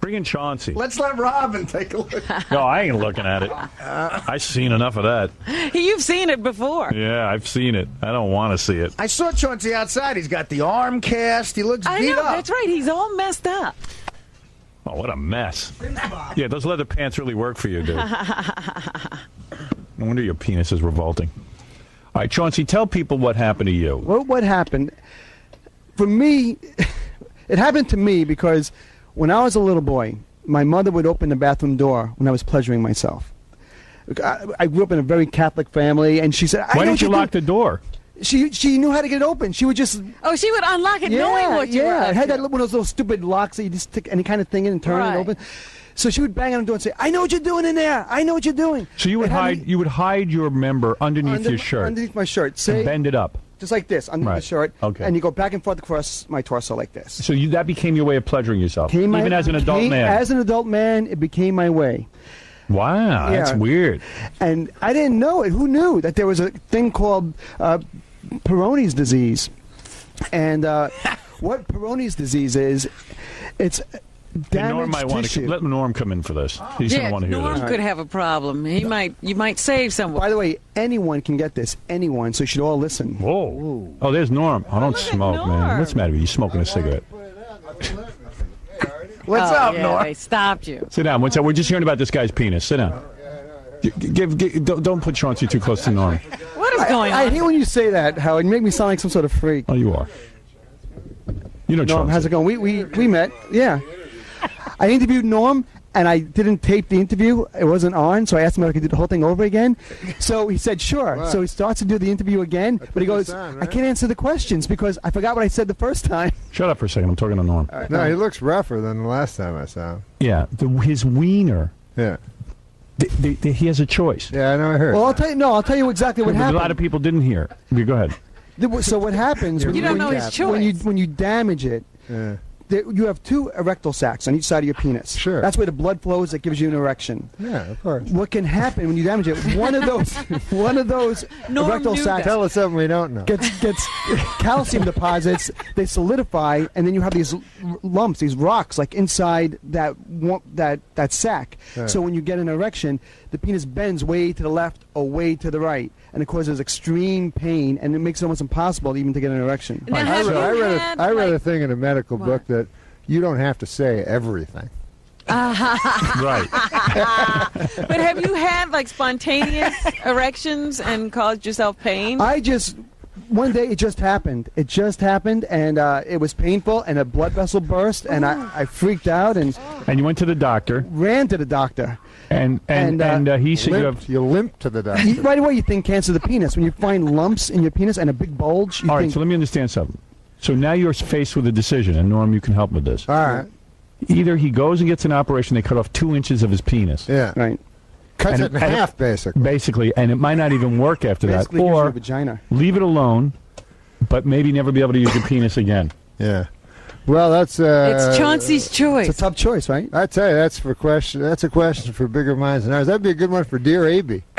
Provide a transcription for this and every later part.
Bring in Chauncey. Let's let Robin take a look. No, I ain't looking at it. Uh. I've seen enough of that. You've seen it before. Yeah, I've seen it. I don't want to see it. I saw Chauncey outside. He's got the arm cast. He looks I beat know, up. that's right. He's all messed up. Oh, what a mess. Yeah, those leather pants really work for you, dude. No wonder your penis is revolting. All right, Chauncey, tell people what happened to you. What what happened? For me, it happened to me because when I was a little boy, my mother would open the bathroom door when I was pleasuring myself. I, I grew up in a very Catholic family, and she said, I Why know didn't you what lock the door? She she knew how to get it open. She would just Oh, she would unlock it yeah knowing what you yeah. were. It had that one of those little stupid locks that you just stick any kind of thing in and turn Right. it open. So she would bang on the door and say, "I know what you're doing in there. I know what you're doing." So you would It hide me you would hide your member underneath under- your shirt underneath my shirt. and Say bend it up. Just like this underneath Right. the shirt. Okay. And you go back and forth across my torso like this. So you, that became your way of pleasuring yourself, Came my- even as an adult came- man. As an adult man, it became my way. wow, that's weird. And I didn't know it. Who knew that there was a thing called uh, Peyronie's disease? And uh, what Peyronie's disease is, it's Norm might want to let Norm come in for this. He's yeah, gonna want to hear Norm this. could have a problem. He might. You might save someone. By the way, anyone can get this. Anyone. So you should all listen. Whoa! Oh, there's Norm. I don't look smoke, man. What's the matter with you? You smoking a oh, cigarette? What's oh, up, yeah, Norm? They stopped you. Sit down. What's up? We're just hearing about this guy's penis. Sit down. Oh, give, give, don't, don't put Chauncey too close to Norm. What is going I on? I hate when you say that, Howard. You make me sound like some sort of freak. Oh, you are. You know Norm, Chauncey. how's it going? We, we, we met. Yeah. I interviewed Norm, and I didn't tape the interview. It wasn't on, so I asked him if I could do the whole thing over again. So he said, sure. So he starts to do the interview again, but he goes, this on, I can't answer the questions because I forgot what I said the first time. Shut up for a second. I'm talking to Norm. No, he looks rougher than the last time I saw him. Yeah, the, his wiener. Yeah. th th th he has a choice. Yeah, I know. I heard. Well, I'll tell you, no, I'll tell you exactly what happened. a lot of people didn't hear. You go ahead. The- So what happens when You don't when know his when you choice. when you damage it? yeah. There- You have two erectile sacs on each side of your penis. Sure. That's where the blood flows that gives you an erection. Yeah, of course. What can happen when you damage it? One of those, one of those Norm erectile knew sacs that. Tell us something we don't know. gets gets calcium deposits. They solidify, and then you have these lumps, these rocks, like inside that that that sac. Right. So when you get an erection, the penis bends way to the left or way to the right, and it causes extreme pain, and it makes it almost impossible even to get an erection. Now, I have read, I read, had, a, I read a thing in a medical What? book that you don't have to say everything. Right. But have you had like spontaneous erections and caused yourself pain? I just one day it just happened. It just happened, and uh, it was painful, and a blood vessel burst, and I, I freaked out and And you went to the doctor, ran to the doctor. and and And, uh, and uh, he said you Limp, have. you limp to the doctor. You- right away, you think cancer of the penis. When you find lumps in your penis and a big bulge, you All right. think So let me understand something. So now you're faced with a decision, and Norm, you can help with this. All right. Either he goes and gets an operation, they cut off two inches of his penis, Yeah. right. Cuts And- it in and- half, basically. basically, and it might not even work after that, Basically, here's your or vagina. leave it alone, but maybe never be able to use your penis again. Yeah. Well, that's. Uh, it's Chauncey's choice. It's a tough choice, right? I tell you, that's for question. That's a question for bigger minds than ours. That'd be a good one for dear Abby.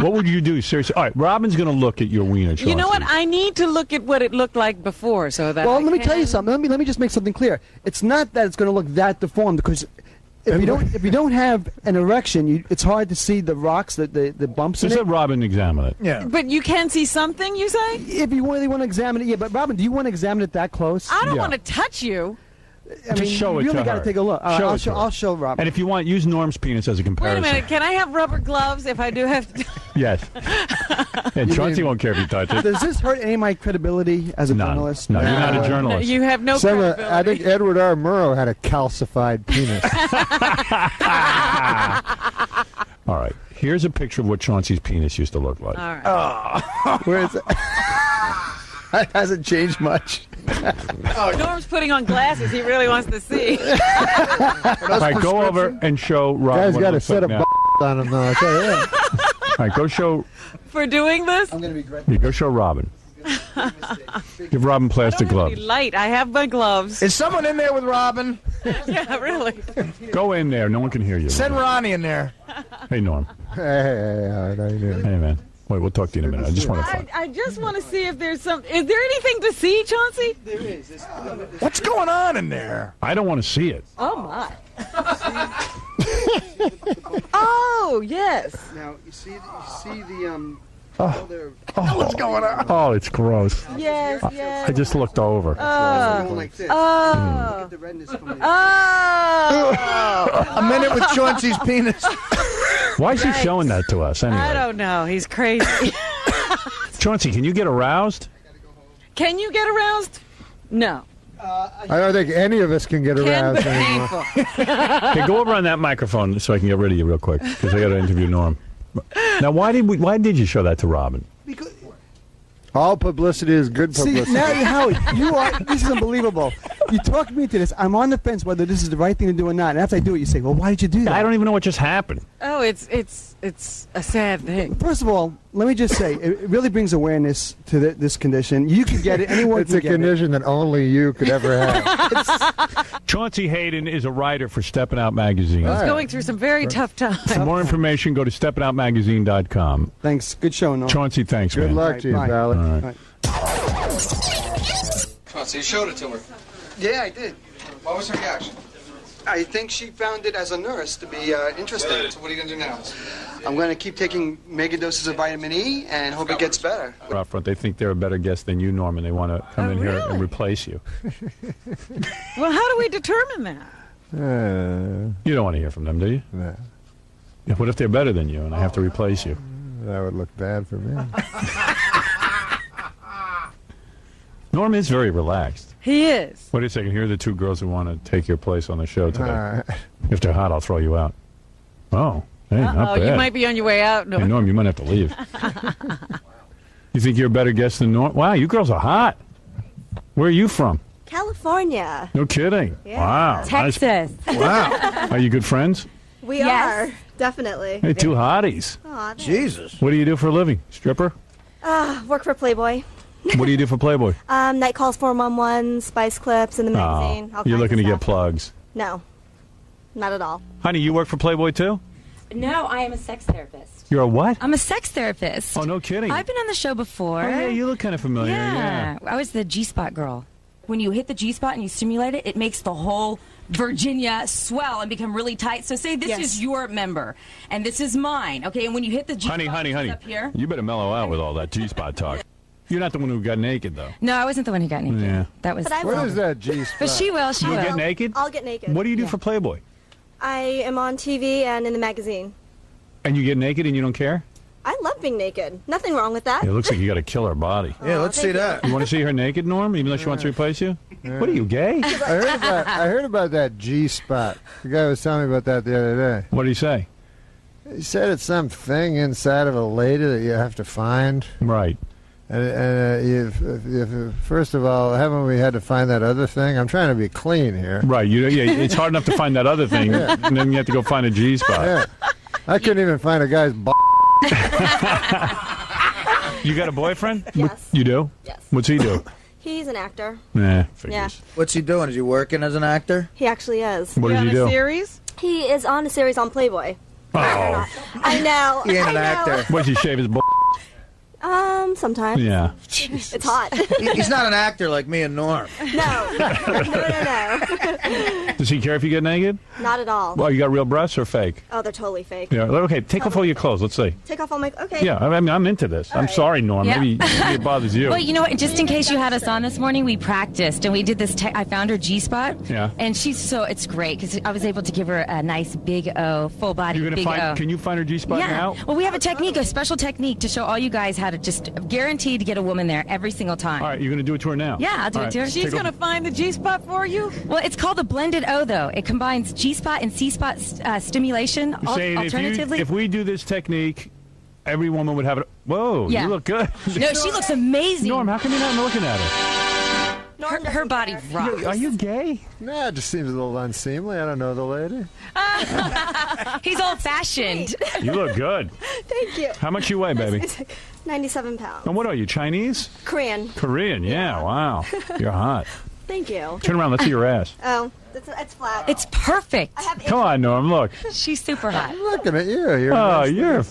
What would you do, seriously? All right, Robin's going to look at your wiener. You know what? I need to look at what it looked like before, so that. Well, I let me tell you can- something. Let me let me just make something clear. It's not that it's going to look that deformed because if you don't if you don't have an erection, you, it's hard to see the rocks, the the, the bumps in Just let Robin examine it. Yeah. But you can see something. You say? If you really want to examine it, yeah. But Robin, do you want to examine it that close? I don't Yeah. want to touch you. I Just show it you really got to take a look. All right, Show I'll show. I'll show Robin. And if you want, use Norm's penis as a comparison. Wait a minute. Can I have rubber gloves if I do have? To... Yes. And Chauncey mean- won't care if you touch it. Does this hurt any of my credibility as a None. journalist? No, you're not a journalist. you have no Some, credibility. I think Edward R. Murrow had a calcified penis. All right. Here's a picture of what Chauncey's penis used to look like. All right. Oh. Where is it? it hasn't changed much. Oh, Norm's putting on glasses. He really wants to see. All right, go over and show Robin. Guy's what got it a looks set like of now. b- on him, though. I tell you that. All right, go show. For doing this? I'm going to be great. Yeah, go show Robin. Give Robin I plastic don't have any gloves. light. I have my gloves. Is someone in there with Robin? yeah, really. Go in there. No one can hear you. Send Ronnie in there. Hey, Norm. Hey, hey, hey, how are you doing? Hey, man. Wait, we'll talk to you in a minute. I just want to I, find. I just want to see if there's some. Is there anything to see, Chauncey? There is. There's, What's going on in there? I don't want to see it. Oh my. oh yes. now you see, the, you see the um. Oh. Oh, all their- oh. What's going on? Oh, it's gross. Yes. Yes. I just looked over. Oh. going like this. Uh, oh. Get uh. the redness from the. Oh. A minute with Chauncey's penis. Why is he showing that to us anyway? I don't know. He's crazy. Chauncey, can you get aroused? Can you get aroused? No. Uh, I don't think any of us can get Can aroused be anymore. painful. Okay, go over on that microphone so I can get rid of you real quick because I got to interview Norm. Now, why did we? Why did you show that to Robin? Because, All publicity is good see, publicity. now, Howie, you are. This is unbelievable. You talked me into this. I'm on the fence whether this is the right thing to do or not. And after I do it, you say, "Well, why did you do that?" I don't even know what just happened. Oh, it's it's it's a sad thing. First of all, let me just say, it it really brings awareness to th this condition. You can get it. Anyone it's can a get it. condition that only you could ever have. Chauncey Hayden is a writer for Steppin' Out magazine. Right. Going through some very tough times. For more information, go to steppinoutmagazine.com. Thanks. Good show, no. Chauncey, thanks, Good man. luck Right, to you, bye. Valley. All right. Right. Oh, showed it to her. Yeah, I did. What was her reaction? I think she found it as a nurse to be uh, interesting. So what are you gonna do now? I'm going to keep taking mega doses of vitamin E and hope it gets better. Up front, they think they're a better guest than you, Norman. They want to come Oh, in here and replace you. Well, how do we determine that? Uh, You don't want to hear from them, do you? no, Yeah, What if they're better than you and I have to replace you? that would look bad for me. Norm is very relaxed. He is. Wait a second. Here are the two girls who want to take your place on the show today. All right. If they're hot, I'll throw you out. Oh, hey, Oh, not bad. you might be on your way out. No. Hey, Norm, you might have to leave. you think you're a better guest than Norm? Wow, you girls are hot. Where are you from? California. No kidding. Yeah. Wow. nice- Texas. Wow. Are you good friends? We Yes. are definitely. Hey, two hotties. Aw. Jesus. What do you do for a living? Stripper? Ah, work for Playboy. What do you do for Playboy? Um, night calls 411, spice clips in the magazine. Oh, all you're kinds looking to of get stuff. plugs. No, not at all. Honey, you work for Playboy too? No, I am a sex therapist. You're a what? I'm a sex therapist. Oh, no kidding. I've been on the show before. Oh, yeah, you look kind of familiar. Yeah. I was the G spot girl. When you hit the G spot and you stimulate it, it makes the whole Virginia swell and become really tight. So say this Yes. is your member and this is mine. Okay, and when you hit the G Honey, spot honey, which is honey. up here. You better mellow out with all that G-spot talk. You're not the one who got naked, though. No, I wasn't the one who got naked. Yeah. That was But I What will. is that G spot? But she will, she You will. get naked? I'll get naked. What do you do Yeah. for Playboy? I am on TV and in the magazine. And you get naked and you don't care? I love being naked. Nothing wrong with that. It looks like you got a killer body. Yeah, let's oh, see that. You want to see her naked, Norm, even though she wants to replace you? What are you, gay? I heard about I heard about that G spot. The guy was telling me about that the other day. What did he say? He said it's some thing inside of a lady that you have to find. Right. And, and uh, if, if, if, first of all, haven't we had to find that other thing? I'm trying to be clean here. Right. You, know, yeah, it's hard enough to find that other thing, and then you have to go find a G spot. Yeah. I couldn't even find a guy's b- You got a boyfriend? Yes. You do? Yes. What's he do? He's an actor. Nah, figures. What's he doing? Is he working as an actor? He actually is. What You does on he a do? series? He is on a series on Playboy. Oh. I know. He ain't an know. actor. What's he shave his b- Um, sometimes. Yeah. It's hot. He- He's not an actor like me and Norm. no. no, no, no. Does he care if you get naked? Not at all. Well, you got real breasts or fake? Oh, they're totally fake. Yeah. Okay, take off all your clothes. Let's see. Take off all my. Okay. Yeah, I mean, I'm into this. I'm right. sorry, Norm. Yeah. Maybe, maybe it bothers you. Well, you know what? Just in case you had us on this morning, we practiced and we did this. Te- I found her G spot. Yeah. And she's so it's great because I was able to give her a nice big O, full body You're gonna find? O. Can you find her G spot yeah. now? Well, we have a technique, a special technique to show all you guys how to just guaranteed to get a woman there every single time. All right, you're gonna do it to her now. Yeah, I'll do All it to her. She's going to find the G spot for you? Well, it's called the blended O, though. It combines G spot and C spot uh, stimulation. Al- saying if, you, alternatively, if we do this technique, every woman would have it. Whoa, Yeah. you look good. no, she looks amazing. Norm, how come you're not looking at her? Norm her, her body care. rocks. Are you gay? Nah, it just seems a little unseemly. I don't know the lady. He's old fashioned. You look good. Thank you. How much you weigh, baby? 97 pounds. And what are you, Chinese? Korean. Korean? Yeah, wow. You're hot. Thank you. Turn around, let's see your ass. Oh, it's, it's flat. It's perfect. Come on, Norm, look. She's super hot. I'm looking at you. You're Oh, nice. you're.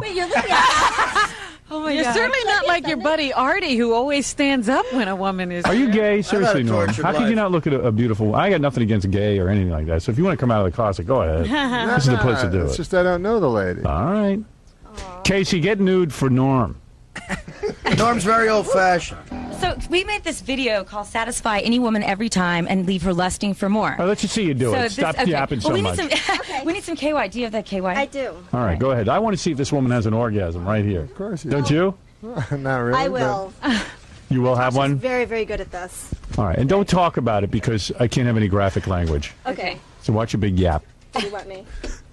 Wait, you're looking at Oh my You're god. certainly not like your buddy Artie, who always stands up when a woman is. Are you gay? Seriously, Norm. tortured How could you not look at a, a beautiful? I got nothing against gay or anything like that. So if you want to come out of the closet, go ahead. this is the place to do it's it. just I don't know the lady. All right. Casey, get nude for Norm. Norm's very old-fashioned. So we made this video called "Satisfy Any Woman Every Time and Leave Her Lusting for More." All right, let's just see you do so it. this- Stop okay. yapping well, so we much. Need some, okay. we need some KY. Do you have that KY? I do. All right, go ahead. I want to see if this woman has an orgasm right here. Of course you Don't you? Not really. I will. You will have one? Very, very good at this. All right. And don't talk about it because I can't have any graphic language. Okay. So watch your big yap. You want me?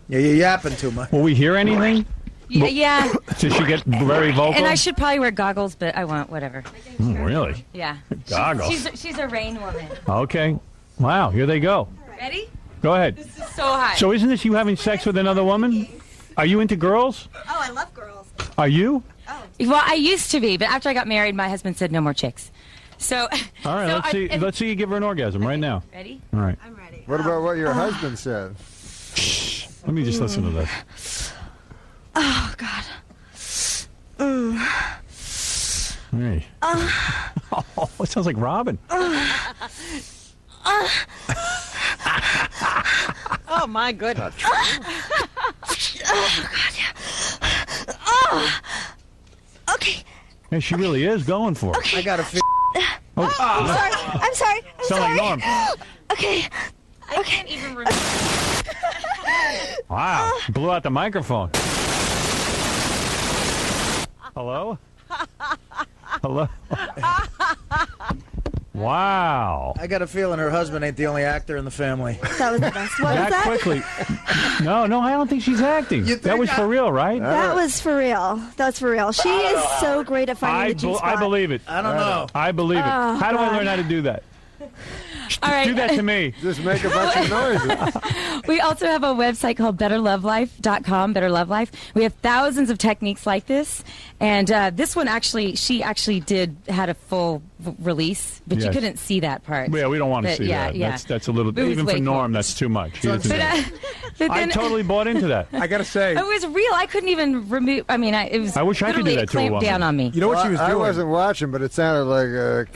Yeah, you're yapping too much. Will we hear anything? Y- yeah. Does she get very vocal? And I should probably wear goggles, but I won't. Whatever. Mm, really? Yeah. Goggles. She's she's a rain woman. Okay. Wow, here they go. Ready? Go ahead. So high. So isn't this you having sex with another woman? Are you into girls? Oh, I love girls. Are you? Oh. Well, I used to be, but after I got married, my husband said no more chicks. So. All right, so let's I- see. and- let's see you give her an orgasm right now. Ready? All right. I'm ready. What about what your husband said? Let me just listen to this. Oh God. Mm. Hey. Uh. Oh, it sounds like Robin. Uh. Uh. Oh my goodness! Oh, oh. Okay. Hey, she really is going for it. I got to feel. Oh, I'm oh. sorry. I'm sorry. I'm sound like sorry. Norm. Okay. I can't even remember. Wow, blew out the microphone. Hello? Hello? Wow. I got a feeling her husband ain't the only actor in the family. That was the best. What was That that? quickly. No, no, I don't think she's acting. You That was I- for real, right? That was for real. That's for real. She is so great at finding I, the G be- spot. I believe it. I don't know. I believe it. Oh, How do I learn how to do that? All right. Do that to me. Just make a bunch of noises. We also have a website called betterlovelife.com, Better Love Life. We have thousands of techniques like this. And uh, this one actually, she actually did, had a full v- release, but you couldn't see that part. Yeah, we don't want to But see yeah, that. yeah. That's that's a little. It was Even way for cool. Norm, that's too much. He doesn't But, uh, but I totally bought into that. I gotta say, it was real. I couldn't even remove, I mean, I, it was I wish I could do literally that it to a clamped woman. down on me. you know what she was doing? I wasn't watching, but it sounded like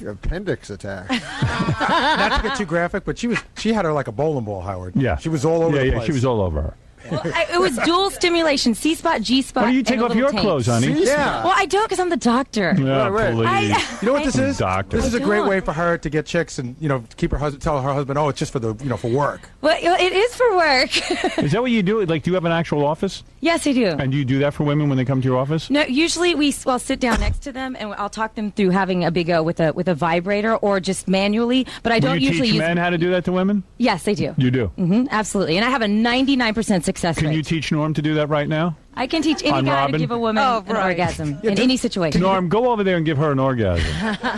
an appendix attack. Not to get too graphic, but she was she had her like a bowling ball, Howard. Yeah, she was all over Yeah, the yeah, place. she was all over her. Well, I, it was dual stimulation, C spot, G spot. Why don't you take off your tank. clothes, honey? Yeah. Well, I don't because I'm the doctor. Yeah, wait. please. I- You know what this is? Doctor. This is a great way for her to get chicks and you know keep her husband tell her husband, oh, it's just for the you know for work. Well, it is for work. Is that what you do? Like, do you have an actual office? yes, I do. And do you do that for women when they come to your office? No, usually we well sit down next to them and I'll talk them through having a big O with a with a vibrator or just manually. But I Do don't you usually teach use. men how to do that to women? Yes, I do. You do. hmm absolutely, and I have a 99% success Can you teach Norm to do that right now? I can teach any On guy Robin? to give a woman Oh, an right. orgasm in any situation. Norm, go over there and give her an orgasm.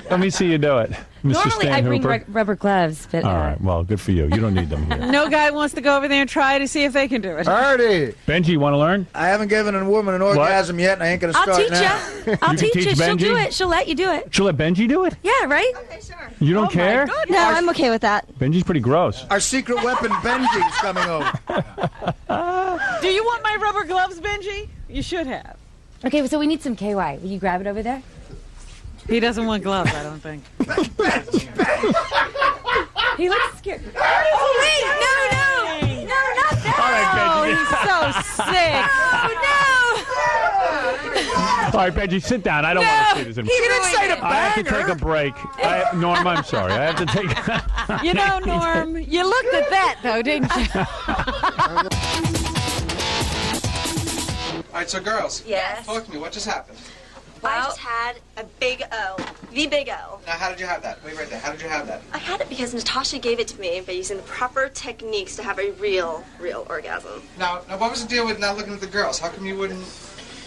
Let me see you do it, Mr. Normally, I bring Stanhooper. rubber gloves, but All uh, right. Well, good for you. You don't need them here. No guy wants to go over there and try to see if they can do it. Artie! Benji, you want to learn? I haven't given a woman an orgasm yet, and I ain't gonna start. I'll start teach now. you. I'll You can teach teach you. She'll do it. She'll let you do it. She'll let Benji do it? Yeah, right. Okay, sure. You don't Oh, care? goodness. No, I'm okay with that. Benji's pretty gross. Our secret weapon, Benji's coming over. Do you want my rubber gloves, Benji? You should have. Okay, so we need some KY. Will you grab it over there? He doesn't want gloves, I don't think. He looks scared. Oh wait, no, no, no, not that. All right, Oh, he's so sick. Oh All right, Benji, sit down. I don't want to see this. anymore. He didn't say to I have to take a break. I, Norm, I'm sorry. I have to take. You know, Norm, you looked at that, though, didn't you? All right, so girls. Yes. Talk to me. What just happened? I just had a big O. The big O. Now, how did you have that? Wait right there. How did you have that? I had it because Natasha gave it to me by using the proper techniques to have a real, real orgasm. Now, now, what was the deal with not looking at the girls? How come you wouldn't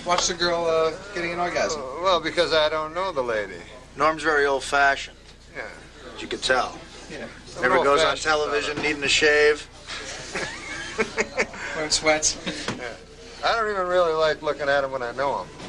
watch the girl uh, getting an orgasm? Well, because I don't know the lady. Norm's very old-fashioned. Yeah. As you could tell. Yeah. Never goes on television needing a shave. Wearing sweats. I don't even really like looking at him when I know him.